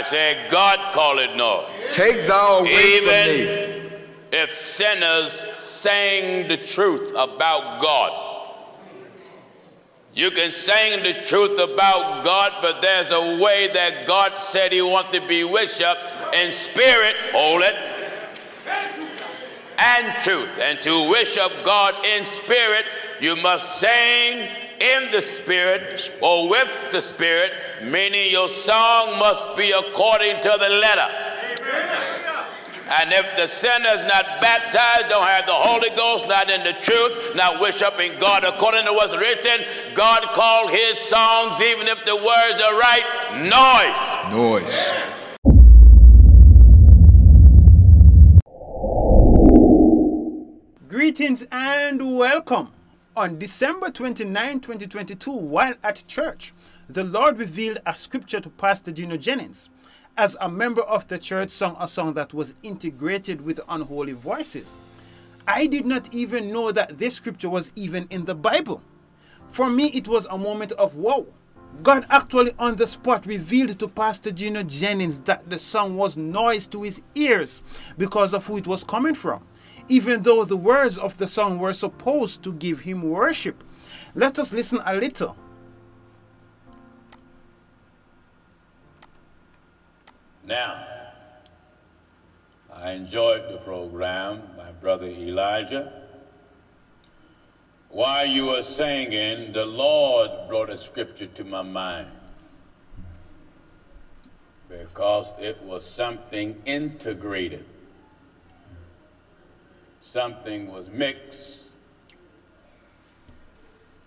I say, God call it noise. Take thou away Even from me. if sinners sang the truth about God. You can sing the truth about God, but there's a way that God said He wants to be worshiped in spirit, hold it, and truth. And to worship God in spirit, you must sing in the spirit or with the spirit, meaning your song must be according to the letter. And if the sinner's not baptized, don't have the Holy Ghost, not in the truth, not worshiping God according to what's written, God called his songs, even if the words are right, noise. Noise. Greetings and welcome. On December 29, 2022, while at church, the Lord revealed a scripture to Pastor Gino Jennings. As a member of the church, sung a song that was integrated with unholy voices. I did not even know that this scripture was even in the Bible. For me, it was a moment of wow. God actually on the spot revealed to Pastor Gino Jennings that the song was noise to his ears because of who it was coming from, even though the words of the song were supposed to give him worship. Let us listen a little. Now, I enjoyed the program, my brother Elijah. While you were singing, the Lord brought a scripture to my mind because it was something integrated. Something was mixed.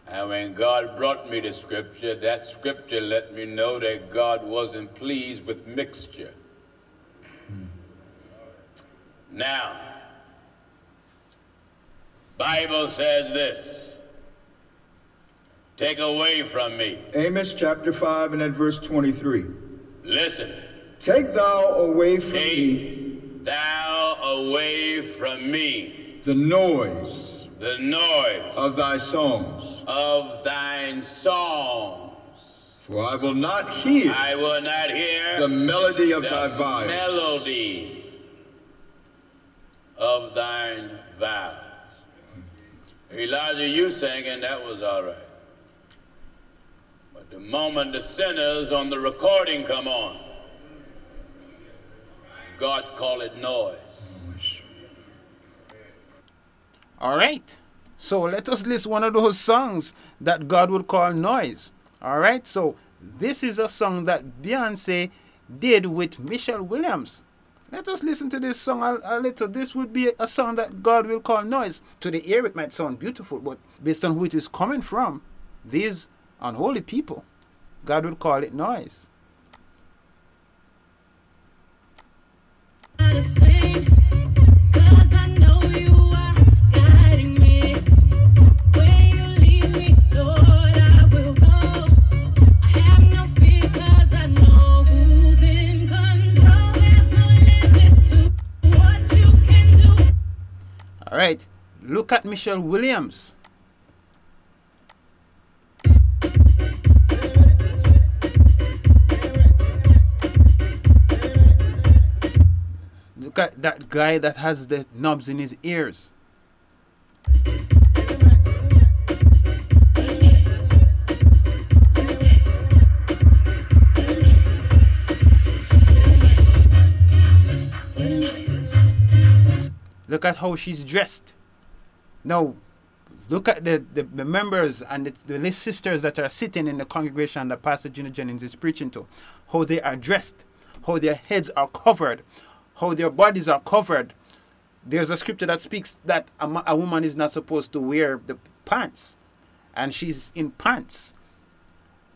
And when God brought me the scripture, that scripture let me know that God wasn't pleased with mixture. Now, Bible says this. Take away from me. Amos chapter 5 and at verse 23. Listen. Take thou away from me Take thou away from me the noise the noise of thy songs, of thine songs. for I will not hear I will not hear the melody of the thy vows. melody of thine vows. Elijah, you sang and that was all right. But the moment the sinners on the recording come on, God call it noise. All right. So let us list one of those songs that God would call noise. All right. So this is a song that Beyonce did with Michelle Williams. Let us listen to this song a, a little. This would be a song that God will call noise. To the ear, it might sound beautiful, but based on who it is coming from, these unholy people, God will call it noise. Look at Michelle Williams. Look at that guy that has the knobs in his ears. Look at how she's dressed. Now, look at the, the, the members and the, the sisters that are sitting in the congregation that Pastor Gino Jennings is preaching to. How they are dressed, how their heads are covered, how their bodies are covered. There's a scripture that speaks that a, a woman is not supposed to wear the pants, and she's in pants.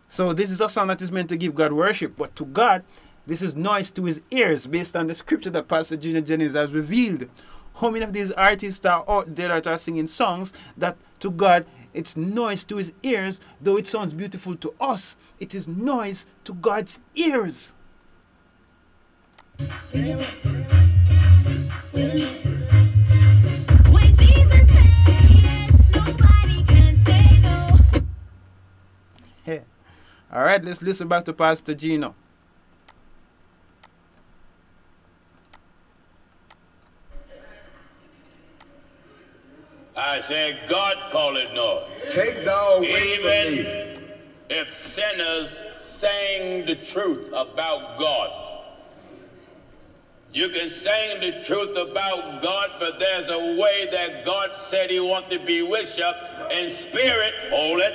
So this is a song that is meant to give God worship, but to God, this is noise to his ears based on the scripture that Pastor Gino Jennings has revealed. How many of these artists are out there that are singing songs that to God it's noise to his ears, though it sounds beautiful to us, it is noise to God's ears. When Jesus said yes, nobody can say no. Yeah. All right, let's listen back to Pastor Gino. I said, God call it noise. Take thou away from me. Even if sinners sang the truth about God. You can sing the truth about God, but there's a way that God said He wants to be with you in spirit, hold it,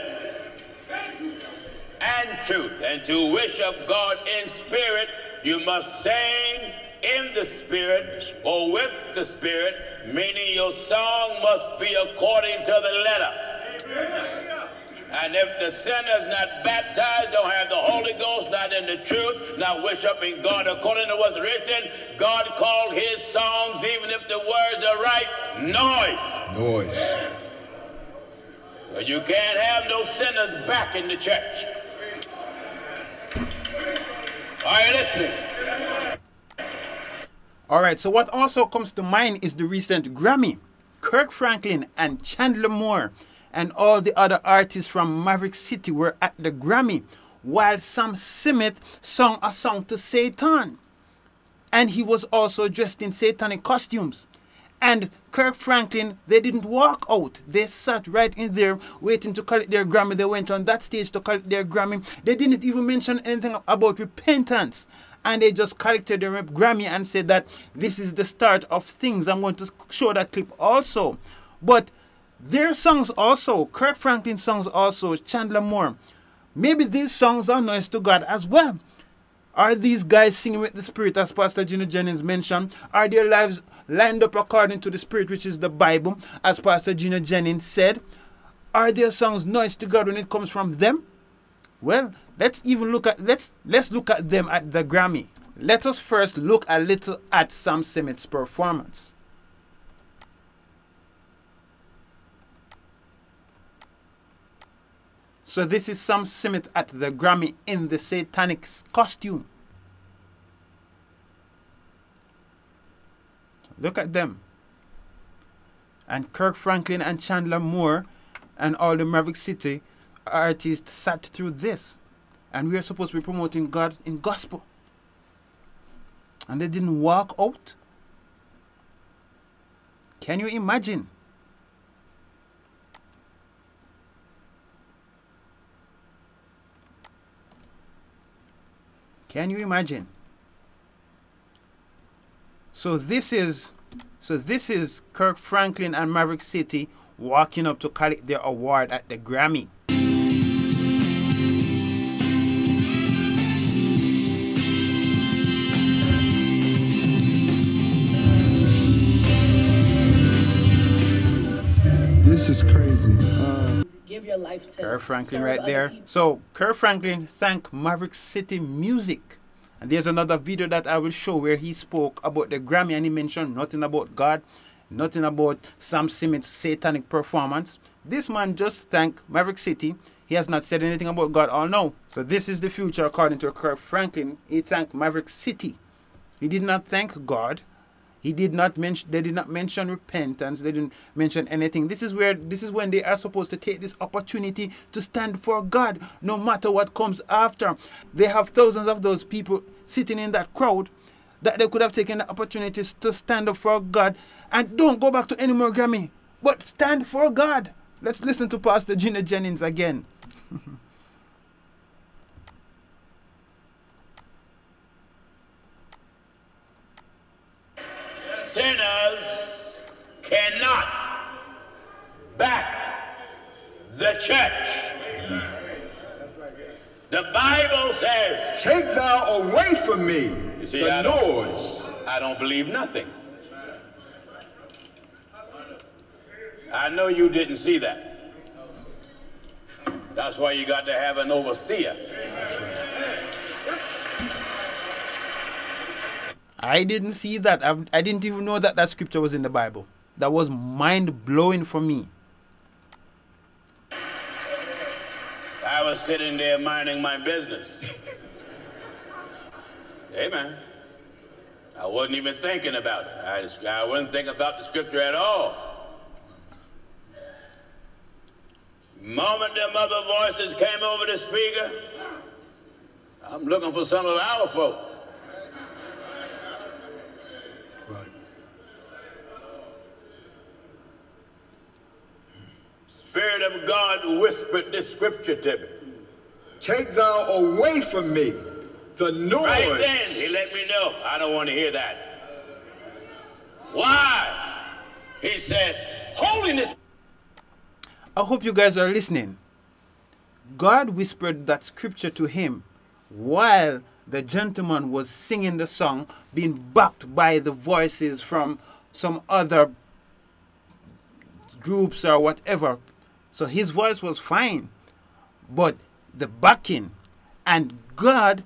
and truth. And to worship God in spirit, you must sing in the spirit or with the spirit, meaning your song must be according to the letter. And if the sinner's not baptized, don't have the Holy Ghost, not in the truth, not worshiping God according to what's written, God called his songs, even if the words are right, noise. Noise. So you can't have no sinners back in the church. Are you listening? All right, so what also comes to mind is the recent Grammy. Kirk Franklin and Chandler Moore and all the other artists from Maverick City were at the Grammy while Sam Smith sung a song to Satan. And he was also dressed in satanic costumes. And Kirk Franklin, they didn't walk out. They sat right in there waiting to collect their Grammy. They went on that stage to collect their Grammy. They didn't even mention anything about repentance. And they just collected their Grammy and said that this is the start of things. I'm going to show that clip also. But their songs also, Kirk Franklin's songs also, Chandler Moore, maybe these songs are noise to God as well. Are these guys singing with the Spirit, as Pastor Gino Jennings mentioned? Are their lives lined up according to the Spirit, which is the Bible, as Pastor Gino Jennings said? Are their songs noise to God when it comes from them? Well, let's even look at let's let's look at them at the Grammy. Let us first look a little at Sam Smith's performance. So this is Sam Smith at the Grammy in the satanic costume. Look at them. And Kirk Franklin and Chandler Moore and all the Maverick City artists sat through this. And we are supposed to be promoting God in gospel. And they didn't walk out. Can you imagine? Can you imagine? So this is so this is Kirk Franklin and Maverick City walking up to collect their award at the Grammy. This is crazy. Uh, Give your life to Kirk Franklin serve right there. people. So Kirk Franklin thanked Maverick City Music. And there's another video that I will show where he spoke about the Grammy and he mentioned nothing about God, nothing about Sam Smith's satanic performance. This man just thanked Maverick City. He has not said anything about God all now. So this is the future according to Kirk Franklin. He thanked Maverick City. He did not thank God. He did not mention they did not mention repentance. They didn't mention anything. This is where this is when they are supposed to take this opportunity to stand for God no matter what comes after. They have thousands of those people sitting in that crowd that they could have taken the opportunities to stand up for God and don't go back to any more Grammy, but stand for God. Let's listen to Pastor Gino Jennings again. Sinners cannot back the church. The Bible says, Take thou away from me You see, the I noise. I don't believe nothing. I know you didn't see that. That's why you got to have an overseer. I didn't see that. I've, I didn't even know that that scripture was in the Bible. That was mind blowing for me. I was sitting there minding my business. Amen. I wasn't even thinking about it. I, just, I wasn't thinking about the scripture at all. Moment them other voices came over the speaker, I'm looking for some of our folk. Spirit of God whispered this scripture to me. Take thou away from me the noise. Right then, he let me know. I don't want to hear that. Why? He says, holiness. I hope you guys are listening. God whispered that scripture to him while the gentleman was singing the song, being backed by the voices from some other groups or whatever. So his voice was fine, but the backing and God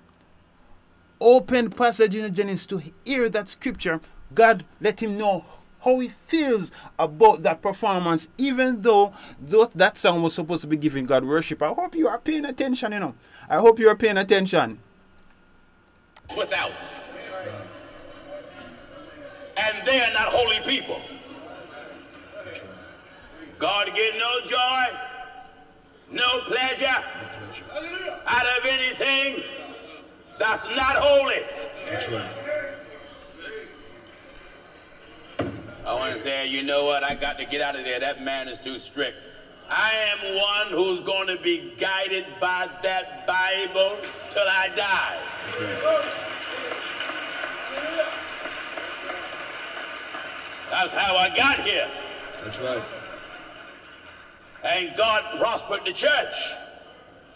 opened Pastor Gino Jennings to hear that scripture. God let him know how he feels about that performance, even though those, that song was supposed to be giving God worship. I hope you are paying attention, you know. I hope you are paying attention. without. And they are not holy people. God get no joy, no pleasure out of anything that's not holy. That's right. I want to say, you know what? I got to get out of there. That man is too strict. I am one who's going to be guided by that Bible till I die. That's how I got here. That's right. And God prospered the church.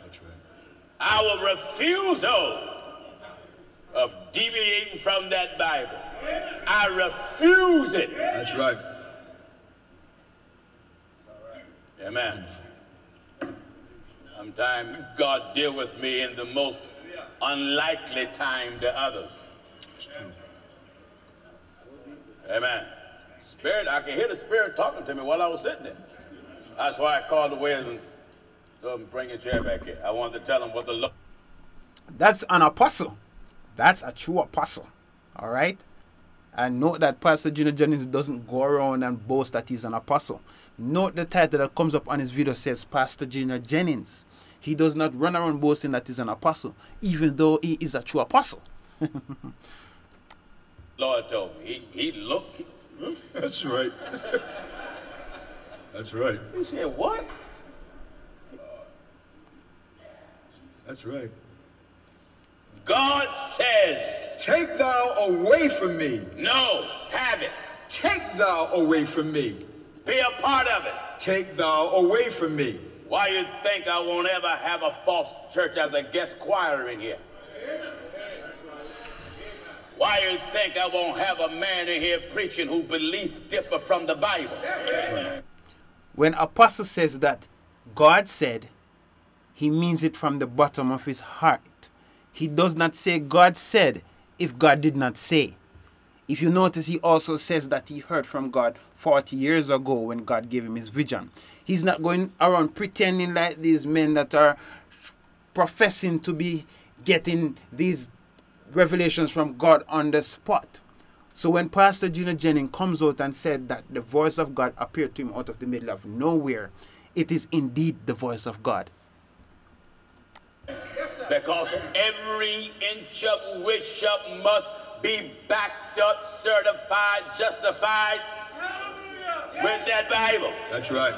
That's right. Our refusal of deviating from that Bible. I refuse it. That's right. Amen. Sometimes God deal with me in the most unlikely time to others. Amen. Spirit, I can hear the Spirit talking to me while I was sitting there. That's why I called the waiters and told them, bring your chair back here. I wanted to tell him what the Lord That's an apostle. That's a true apostle. All right? And note that Pastor Gino Jennings doesn't go around and boast that he's an apostle. Note the title that comes up on his video says Pastor Gino Jennings. He does not run around boasting that he's an apostle, even though he is a true apostle. Lord told me. He, he looked, That's right. That's right. he said, what? That's right. God says, Take thou away from me. no, have it. Take thou away from me. Be a part of it. Take thou away from me. Why you think I won't ever have a false church as a guest choir in here? Why you think I won't have a man in here preaching who beliefs differ from the Bible? When apostle says that God said, he means it from the bottom of his heart. He does not say God said if God did not say. If you notice, he also says that he heard from God 40 years ago when God gave him his vision. He's not going around pretending like these men that are professing to be getting these revelations from God on the spot. So when Pastor Gino Jennings comes out and said that the voice of God appeared to him out of the middle of nowhere, it is indeed the voice of God. Because every inch of worship must be backed up, certified, justified with that Bible. That's right.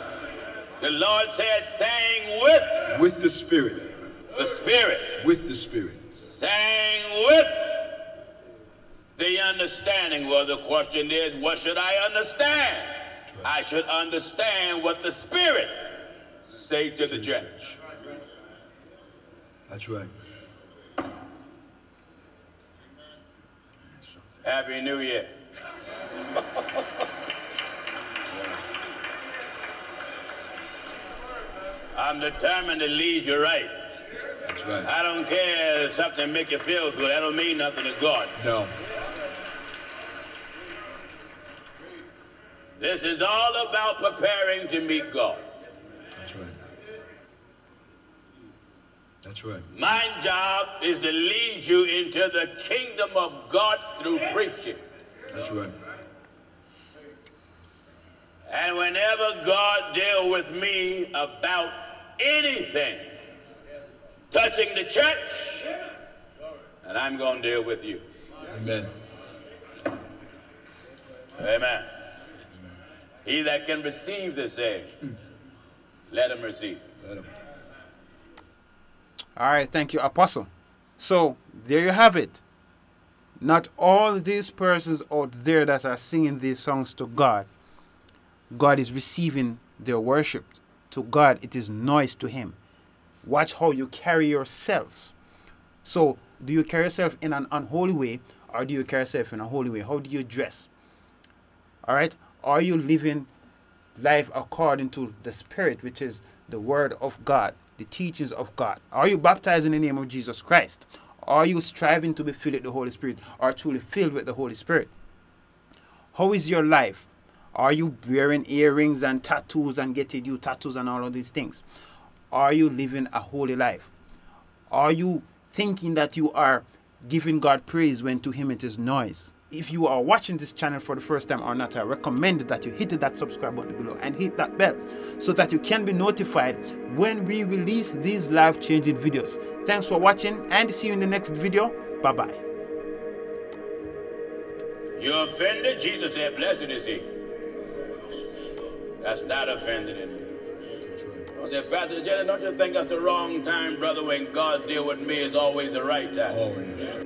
The Lord said, sang with With the Spirit. the Spirit. With the Spirit. sang with the understanding. Well, the question is, what should I understand? I should understand what the Spirit say to the church. That's right. Happy New Year. I'm determined to lead you right. That's right. I don't care if something make you feel good. That don't mean nothing to God. No. This is all about preparing to meet God. That's right. That's right. My job is to lead you into the kingdom of God through preaching. That's right. And whenever God deal with me about anything touching the church, and I'm going to deal with you. Amen. Amen. He that can receive this age, Let him receive. Let him. All right, thank you, Apostle. So there you have it. Not all these persons out there that are singing these songs to God, God is receiving their worship. To God, it is noise to Him. Watch how you carry yourselves. So, do you carry yourself in an unholy way or do you carry yourself in a holy way? How do you dress? All right? Are you living life according to the Spirit, which is the Word of God, the teachings of God? Are you baptized in the name of Jesus Christ? Are you striving to be filled with the Holy Spirit or truly filled with the Holy Spirit? How is your life? Are you wearing earrings and tattoos and getting you tattoos and all of these things? Are you living a holy life? Are you thinking that you are giving God praise when to Him it is noise? If you are watching this channel for the first time or not, I recommend that you hit that subscribe button below and hit that bell so that you can be notified when we release these life changing videos. Thanks for watching and see you in the next video. Bye bye. You offended? Jesus said, Blessed is he. That's not offended in me. I said, Pastor Jenny, don't you think that's the wrong time, brother, when God deal with me is always the right time? Always.